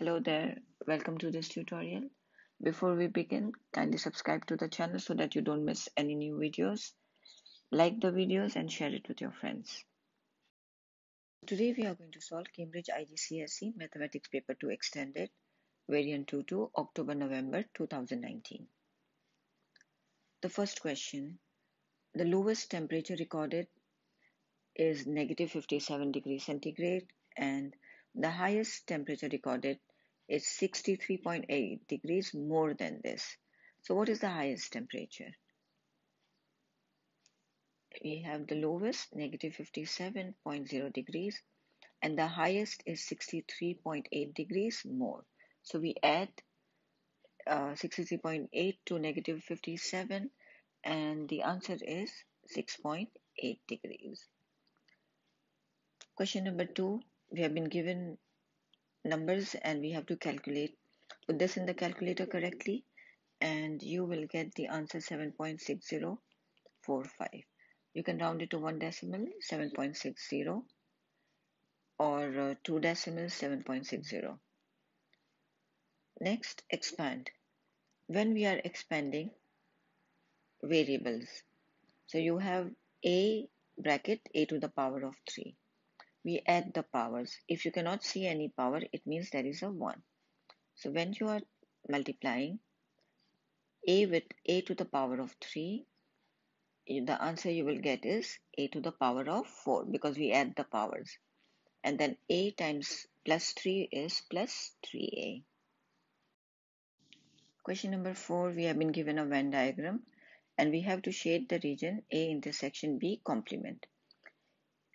Hello there, welcome to this tutorial. Before we begin, kindly subscribe to the channel so that you don't miss any new videos. Like the videos and share it with your friends. Today we are going to solve Cambridge IGCSE Mathematics Paper 2 Extended, Variant 2 to October-November 2019. The first question, the lowest temperature recorded is negative 57 degrees centigrade and the highest temperature recorded is 63.8 degrees more than this. So what is the highest temperature? We have the lowest negative 57.0 degrees and the highest is 63.8 degrees more. So we add uh, 63.8 to negative 57 and the answer is 6.8 degrees. Question number two, we have been given numbers and we have to calculate put this in the calculator correctly and you will get the answer 7.6045 you can round it to one decimal 7.60 or uh, two decimals 7.60 next expand. When we are expanding variables so you have a bracket a to the power of 3 we add the powers. If you cannot see any power, it means there is a 1. So when you are multiplying a with a to the power of 3, the answer you will get is a to the power of 4 because we add the powers. And then a times plus 3 is plus 3a. Question number 4, we have been given a Venn diagram and we have to shade the region A intersection B complement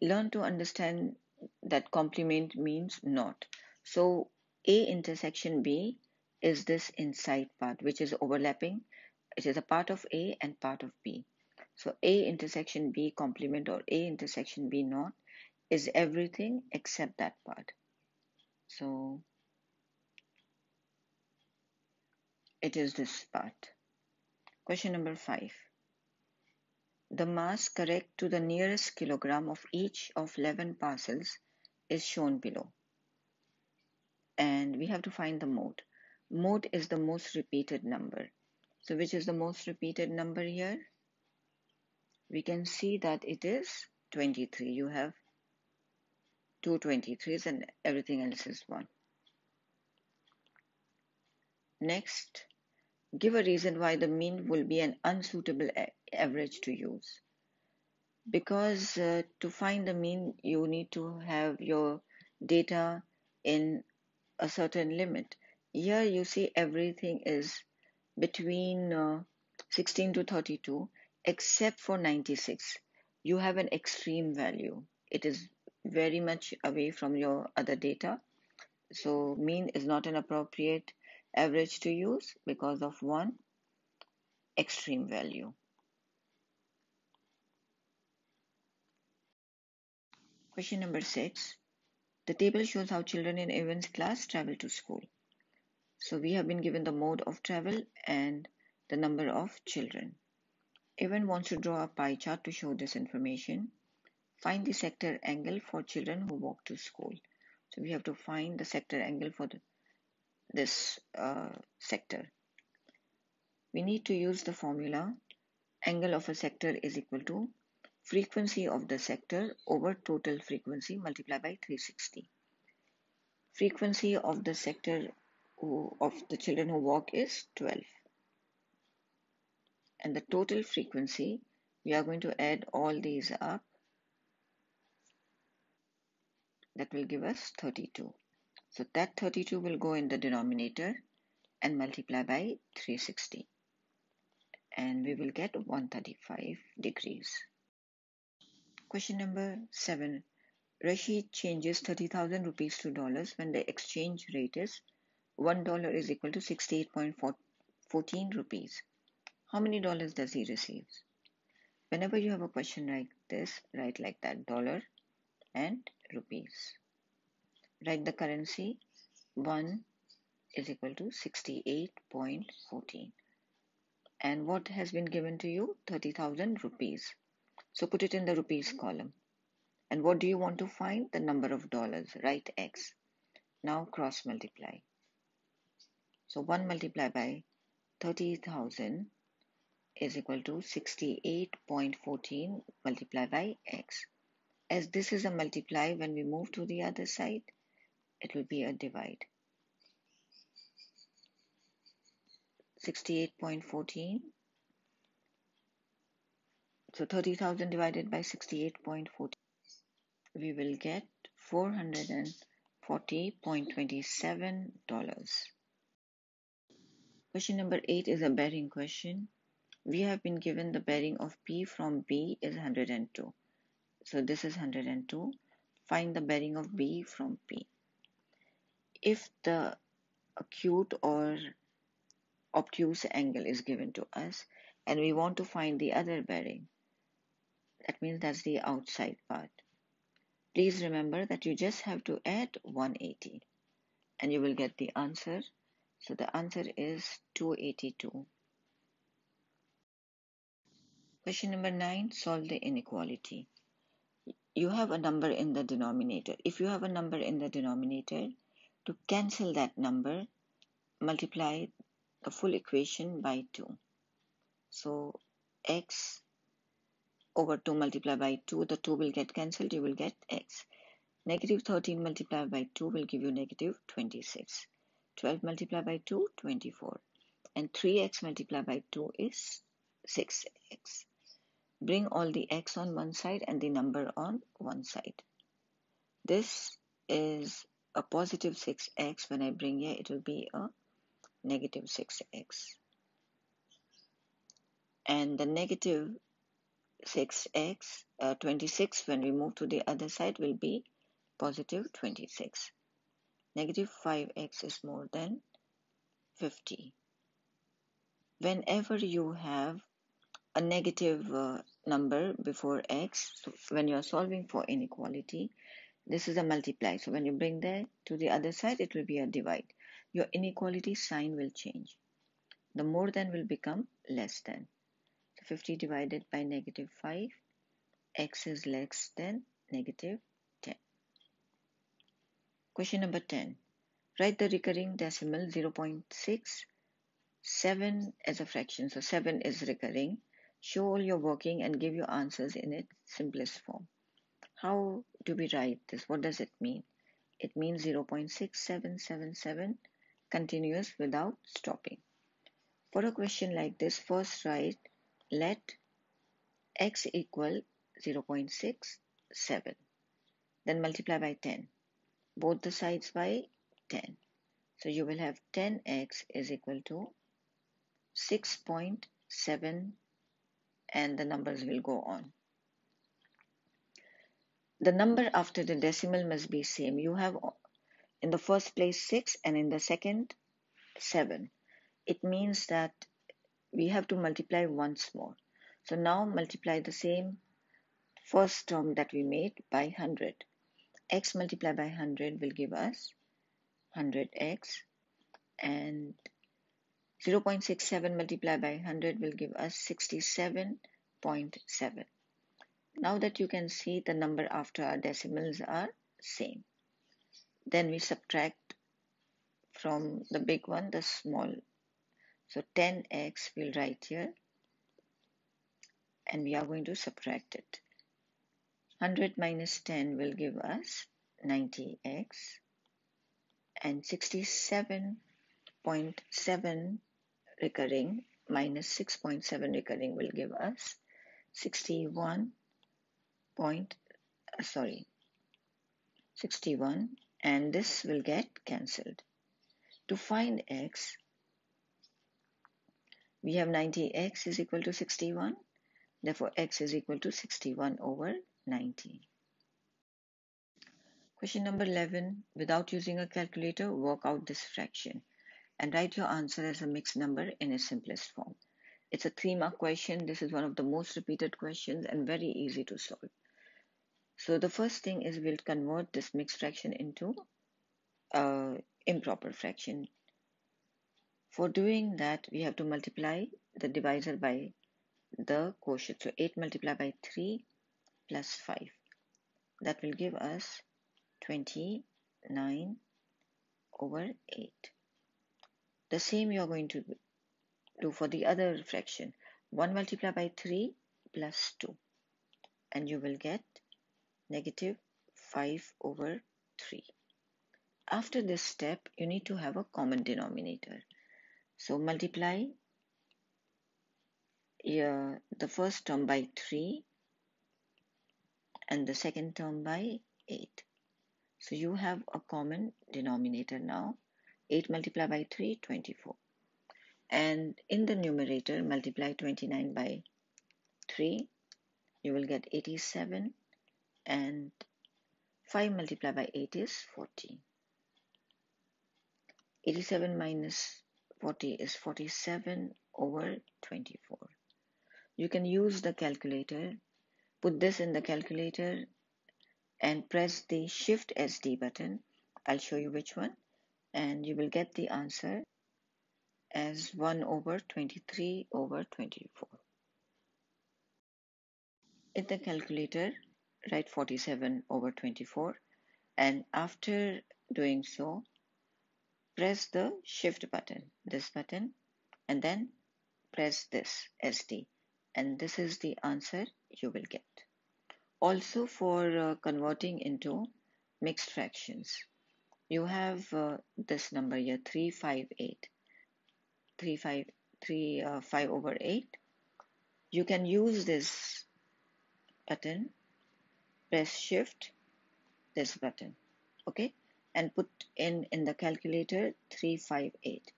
learn to understand that complement means not. So A intersection B is this inside part which is overlapping. It is a part of A and part of B. So A intersection B complement or A intersection B not is everything except that part. So it is this part. Question number 5. The mass correct to the nearest kilogram of each of 11 parcels is shown below. And we have to find the mode. Mode is the most repeated number. So which is the most repeated number here? We can see that it is 23. You have two 23s and everything else is 1. Next, Give a reason why the mean will be an unsuitable average to use. Because uh, to find the mean, you need to have your data in a certain limit. Here you see everything is between uh, 16 to 32 except for 96. You have an extreme value. It is very much away from your other data. So mean is not an appropriate average to use because of one extreme value. Question number six. The table shows how children in Evan's class travel to school. So we have been given the mode of travel and the number of children. Evan wants to draw a pie chart to show this information. Find the sector angle for children who walk to school. So we have to find the sector angle for the this uh, sector. We need to use the formula angle of a sector is equal to frequency of the sector over total frequency multiplied by 360. Frequency of the sector who, of the children who walk is 12. And the total frequency, we are going to add all these up. That will give us 32. So that 32 will go in the denominator and multiply by 360 and we will get 135 degrees. Question number 7. Rashid changes 30,000 rupees to dollars when the exchange rate is $1 is equal to 68.14 rupees. How many dollars does he receive? Whenever you have a question like this, write like that dollar and rupees write the currency 1 is equal to 68.14 and what has been given to you? 30,000 rupees. So put it in the rupees column. And what do you want to find? The number of dollars. Write x. Now cross multiply. So 1 multiplied by 30,000 is equal to 68.14 multiplied by x. As this is a multiply, when we move to the other side, it will be a divide. 68.14 so 30,000 divided by 68.14 we will get $440.27 question number 8 is a bearing question. We have been given the bearing of P from B is 102 so this is 102 find the bearing of B from P if the acute or obtuse angle is given to us and we want to find the other bearing. That means that's the outside part. Please remember that you just have to add 180 and you will get the answer. So the answer is 282. Question number 9. Solve the inequality. You have a number in the denominator. If you have a number in the denominator, to cancel that number, multiply the full equation by 2. So x over 2 multiplied by 2, the 2 will get cancelled, you will get x. Negative 13 multiplied by 2 will give you negative 26. 12 multiplied by 2, 24. And 3x multiplied by 2 is 6x. Bring all the x on one side and the number on one side. This is a positive 6x. When I bring here, it will be a negative 6x. And the negative 6x, uh, 26, when we move to the other side, will be positive 26. Negative 5x is more than 50. Whenever you have a negative uh, number before x, so when you are solving for inequality, this is a multiply. So when you bring that to the other side, it will be a divide your inequality sign will change. The more than will become less than. So 50 divided by negative 5, x is less than negative 10. Question number 10. Write the recurring decimal 0.67 as a fraction. So 7 is recurring. Show all your working and give your answers in its simplest form. How do we write this? What does it mean? It means 0.6777 continuous without stopping. For a question like this, first write let x equal 0.67. Then multiply by 10. Both the sides by 10. So you will have 10x is equal to 6.7 and the numbers will go on. The number after the decimal must be same. You have in the first place 6 and in the second 7 it means that we have to multiply once more. So now multiply the same first term that we made by 100 x multiplied by 100 will give us 100x and 0.67 multiplied by 100 will give us 67.7 now that you can see the number after our decimals are same. Then we subtract from the big one the small. So 10x we'll write here and we are going to subtract it. 100 minus 10 will give us 90x and 67.7 recurring minus 6.7 recurring will give us 61 point uh, sorry 61 and this will get cancelled. To find x, we have 90x is equal to 61. Therefore, x is equal to 61 over 90. Question number 11. Without using a calculator, work out this fraction and write your answer as a mixed number in its simplest form. It's a three mark question. This is one of the most repeated questions and very easy to solve. So the first thing is we'll convert this mixed fraction into uh, improper fraction. For doing that, we have to multiply the divisor by the quotient. So 8 multiplied by 3 plus 5. That will give us 29 over 8. The same you are going to do for the other fraction. 1 multiplied by 3 plus 2 and you will get negative 5 over 3. After this step, you need to have a common denominator. So multiply the first term by 3 and the second term by 8. So you have a common denominator now. 8 multiplied by 3, 24. And in the numerator, multiply 29 by 3. You will get 87. And 5 multiplied by 8 is 40. 87 minus 40 is 47 over 24. You can use the calculator put this in the calculator and press the shift SD button. I'll show you which one and you will get the answer as 1 over 23 over 24. In the calculator, write 47 over 24 and after doing so, press the shift button, this button, and then press this SD and this is the answer you will get. Also for uh, converting into mixed fractions, you have uh, this number here 358, 3, 5, 3 uh, 5 over 8. You can use this button, press shift, this button, okay, and put in in the calculator 358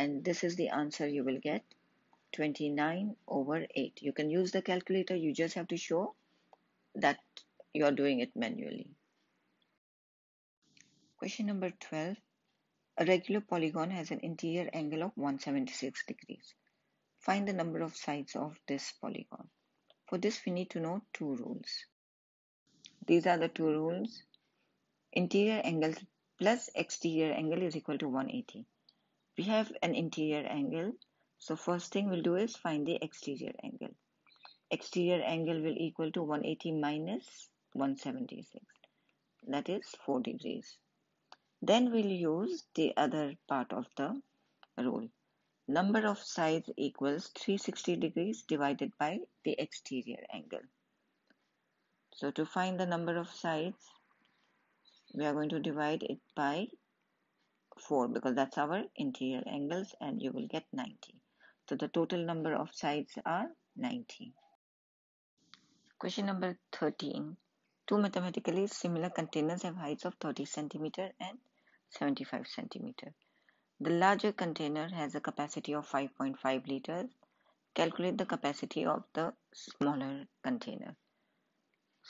and this is the answer you will get 29 over 8. You can use the calculator, you just have to show that you are doing it manually. Question number 12. A regular polygon has an interior angle of 176 degrees. Find the number of sides of this polygon. For this, we need to know two rules. These are the two rules. Interior angle plus exterior angle is equal to 180. We have an interior angle so first thing we'll do is find the exterior angle. Exterior angle will equal to 180 minus 176. That is 4 degrees. Then we'll use the other part of the rule. Number of sides equals 360 degrees divided by the exterior angle. So to find the number of sides, we are going to divide it by 4 because that's our interior angles and you will get 90. So the total number of sides are 90. Question number 13. Two mathematically similar containers have heights of 30 centimeter and 75 centimeter. The larger container has a capacity of 5.5 liters. Calculate the capacity of the smaller container.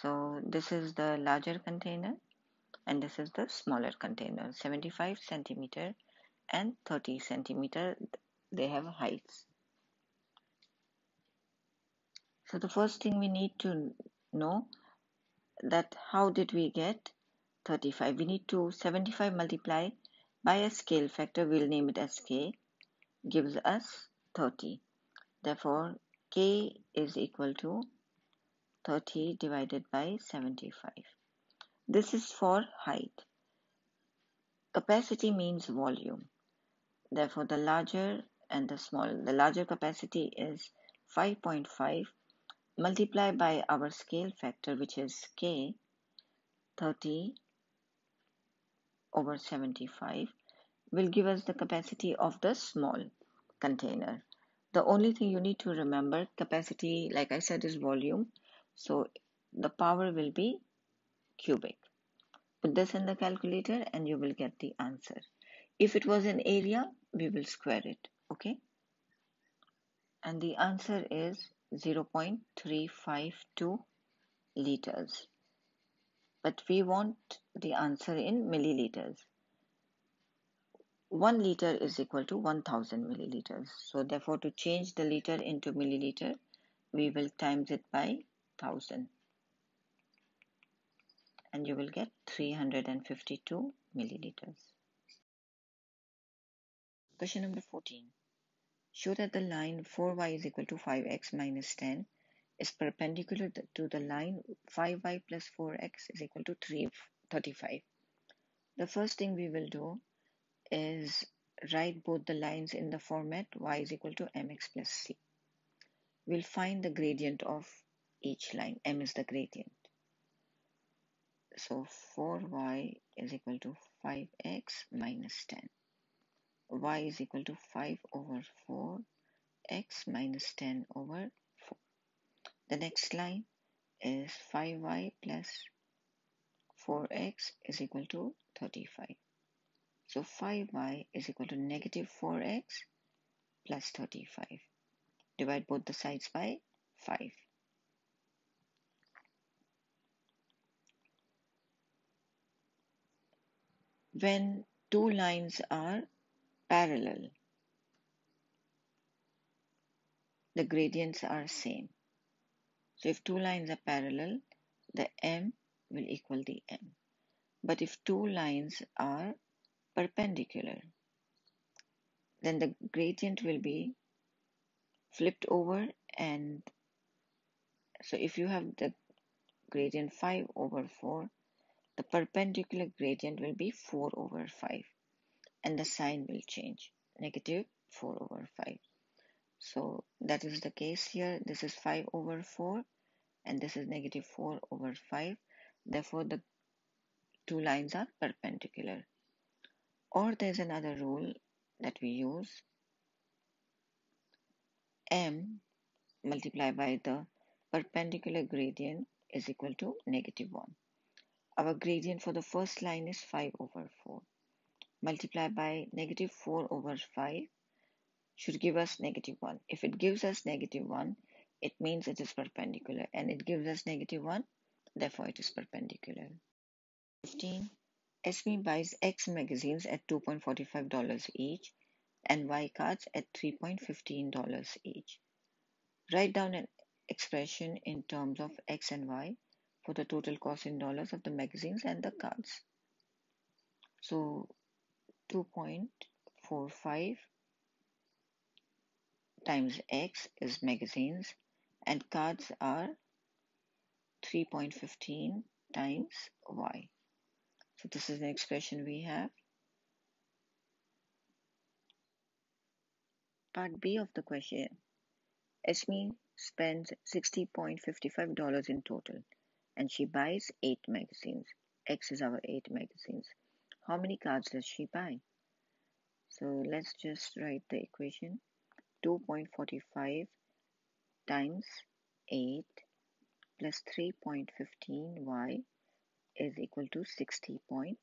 So this is the larger container and this is the smaller container 75 centimeter and 30 centimeter they have heights so the first thing we need to know that how did we get 35? We need to 75 multiply by a scale factor, we'll name it as k, gives us 30. Therefore, k is equal to 30 divided by 75. This is for height. Capacity means volume. Therefore, the larger and the small, the larger capacity is 5.5 multiplied by our scale factor which is k 30 over 75 will give us the capacity of the small container the only thing you need to remember capacity like I said is volume so the power will be cubic put this in the calculator and you will get the answer if it was an area we will square it okay and the answer is 0.352 liters. But we want the answer in milliliters. 1 liter is equal to 1000 milliliters. So therefore to change the liter into milliliter, we will times it by 1000 and you will get 352 milliliters. Question number 14. Show that the line 4y is equal to 5x minus 10 is perpendicular to the line 5y plus 4x is equal to 3, 35. The first thing we will do is write both the lines in the format y is equal to mx plus c. We'll find the gradient of each line. m is the gradient. So 4y is equal to 5x minus 10. y is equal to 5 over 4 x minus 10 over 4. The next line is 5y plus 4x is equal to 35. So 5y is equal to negative 4x plus 35. Divide both the sides by 5. When two lines are parallel, the gradients are same. So if two lines are parallel, the m will equal the m. But if two lines are perpendicular, then the gradient will be flipped over and so if you have the gradient 5 over 4, the perpendicular gradient will be 4 over 5 and the sign will change, negative 4 over 5. So that is the case here. This is 5 over 4 and this is negative 4 over 5. Therefore, the two lines are perpendicular. Or there's another rule that we use. m multiplied by the perpendicular gradient is equal to negative 1. Our gradient for the first line is 5 over 4. Multiplied by negative 4 over 5 should give us negative 1. If it gives us negative 1, it means it is perpendicular and it gives us negative 1, therefore it is perpendicular. 15. Esme buys X magazines at $2.45 each and Y cards at $3.15 each. Write down an expression in terms of X and Y for the total cost in dollars of the magazines and the cards. So 2.45 times X is magazines and cards are 3.15 times Y. So this is an expression we have. Part B of the question. Esme spends $60.55 in total and she buys 8 magazines. X is our 8 magazines. How many cards does she buy? So let's just write the equation. 2.45 times 8 plus 3.15y is equal to 60.55.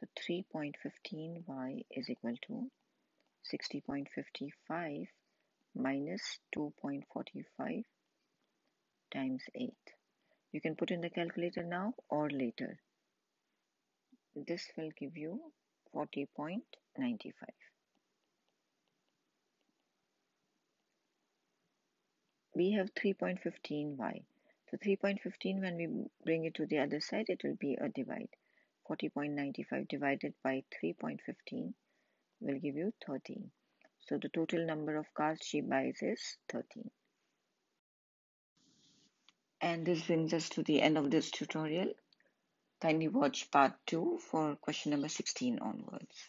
So 3.15y is equal to 60.55 minus 2.45 times 8. You can put in the calculator now or later. This will give you 40.95. we have 3.15y. So 3.15 when we bring it to the other side it will be a divide. 40.95 divided by 3.15 will give you 13. So the total number of cars she buys is 13. And this brings us to the end of this tutorial. Kindly watch part 2 for question number 16 onwards.